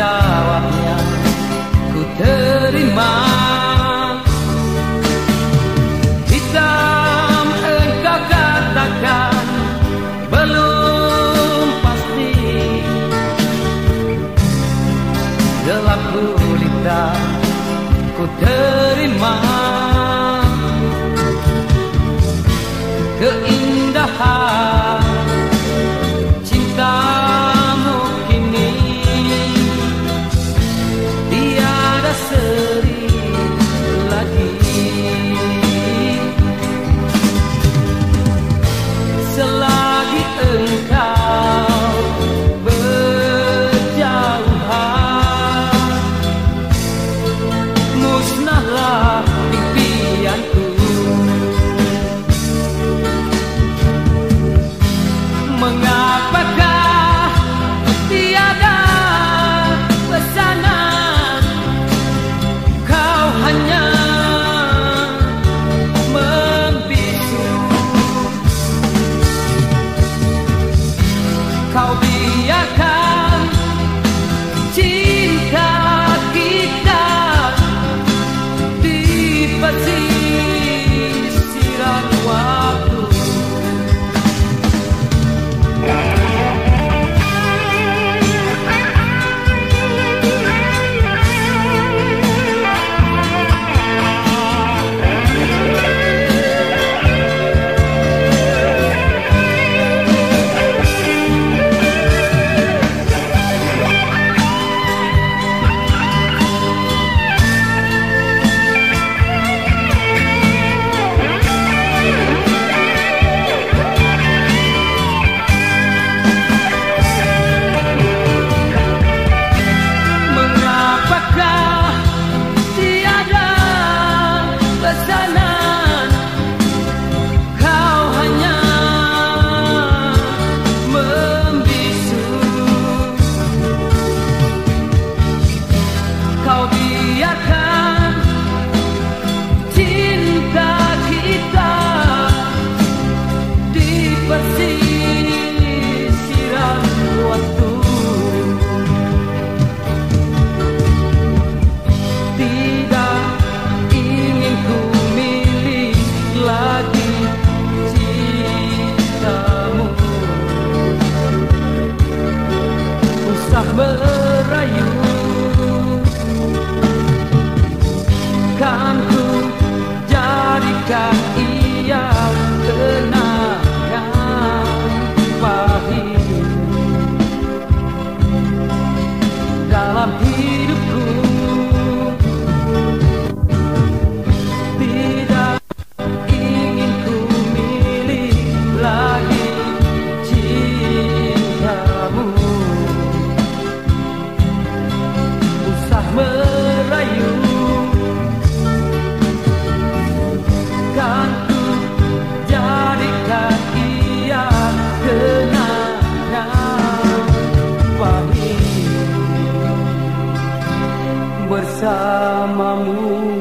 jawabnya ku terima. Hitam engkau katakan belum pasti. Gelap gulita ku terima. Keinginan bersamamu